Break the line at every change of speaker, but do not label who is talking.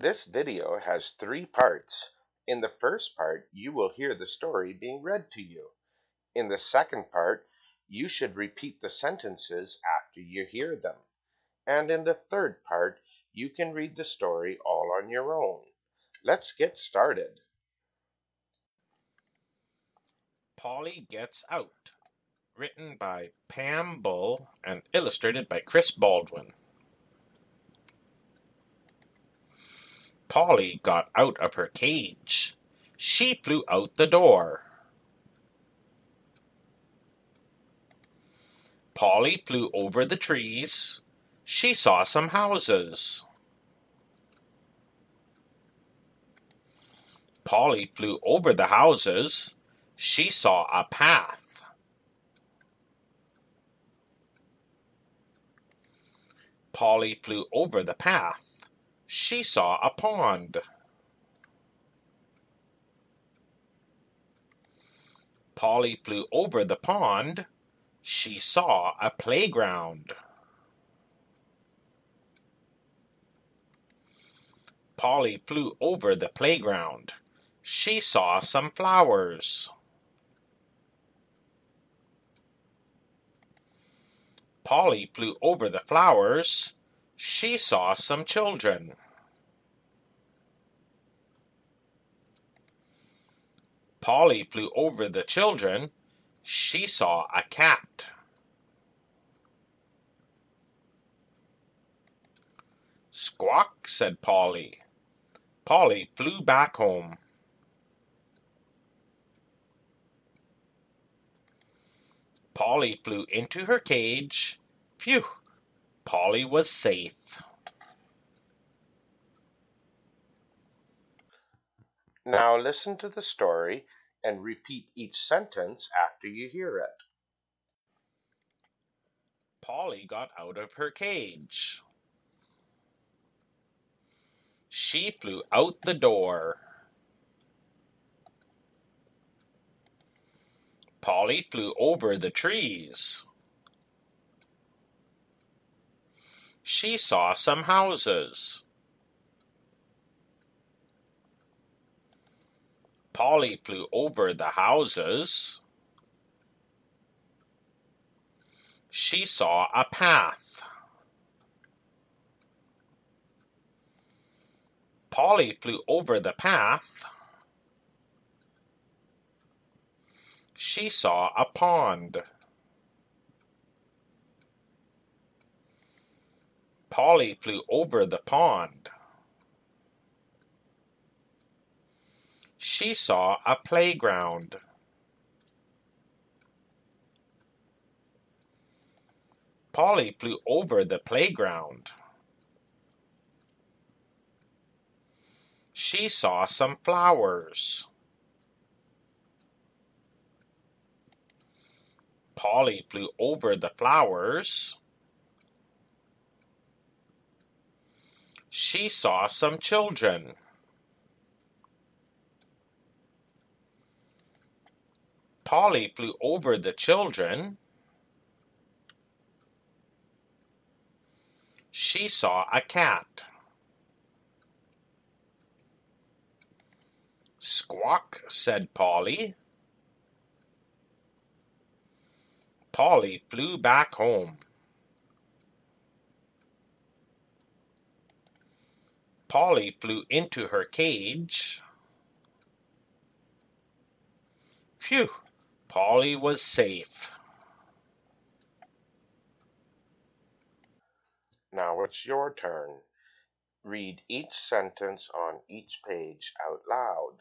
This video has three parts. In the first part, you will hear the story being read to you. In the second part, you should repeat the sentences after you hear them. And in the third part, you can read the story all on your own. Let's get started.
Polly Gets Out, written by Pam Bull and illustrated by Chris Baldwin. Polly got out of her cage. She flew out the door. Polly flew over the trees. She saw some houses. Polly flew over the houses. She saw a path. Polly flew over the path she saw a pond. Polly flew over the pond. She saw a playground. Polly flew over the playground. She saw some flowers. Polly flew over the flowers she saw some children. Polly flew over the children. She saw a cat. Squawk, said Polly. Polly flew back home. Polly flew into her cage. Phew! Polly was safe.
Now listen to the story and repeat each sentence after you hear it.
Polly got out of her cage. She flew out the door. Polly flew over the trees. She saw some houses. Polly flew over the houses. She saw a path. Polly flew over the path. She saw a pond. Polly flew over the pond. She saw a playground. Polly flew over the playground. She saw some flowers. Polly flew over the flowers. She saw some children. Polly flew over the children. She saw a cat. Squawk, said Polly. Polly flew back home. Polly flew into her cage. Phew! Polly was safe.
Now it's your turn. Read each sentence on each page out loud.